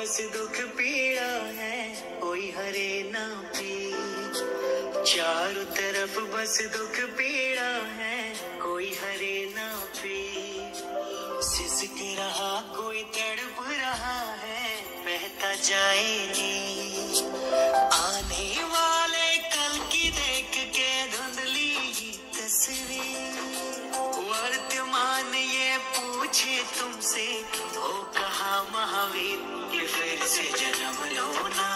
पीड़ा है, कोई हरे ना पी। चारों तरफ़ बस दुख पीड़ा है, कोई हरे ना पी। सिसक रहा, कोई तड़प रहा है, बहता जाएगी आने वाले कल की देख के धुंधली तस्वीर। वर्तमान ये पूछे तुमसे से जन्म लो ना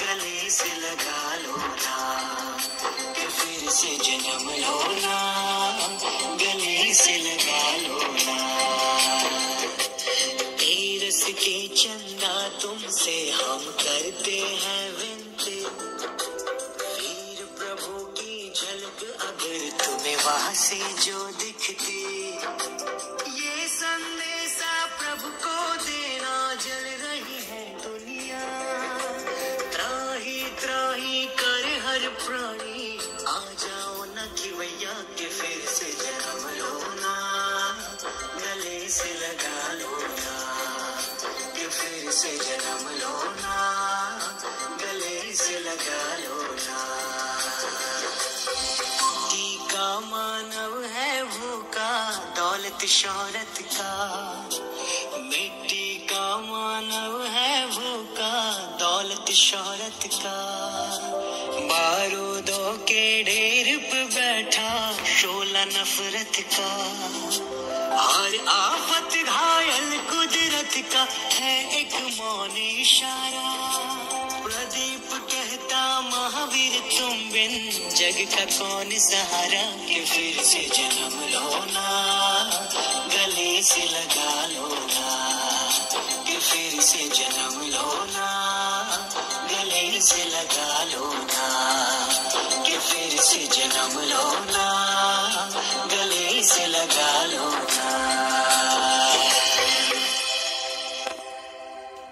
गले से लगा लो ना फिर से जन्म लो ना गले से लगा लो ना तेरस के चंदा तुमसे हम करते हैं विनती। वीर प्रभु की झलक अगर तुम्हें वहाँ से जो दिखती प्राणी। आ जाओ न कि भैया के फिर से जन्म लो ना गले से लगा लो ना कि फिर से जन्म लो ना गले से लगा लो ना टीका मानव है भूखा, दौलत शौहरत का। मिट्टी का मानव है भूखा, दौलत शौहरत का। बारूदों के ढेर पे बैठा, शोला नफरत का। और आफत घायल कुदरत का है एक मौन इशारा। प्रदीप कहता, महावीर, तुम बिन जग का कौन सहारा? कि फिर से जन्म लो ना गले से लगा लो ना कि फिर से जन्म लो ना गले से लगा से जन्म लो ना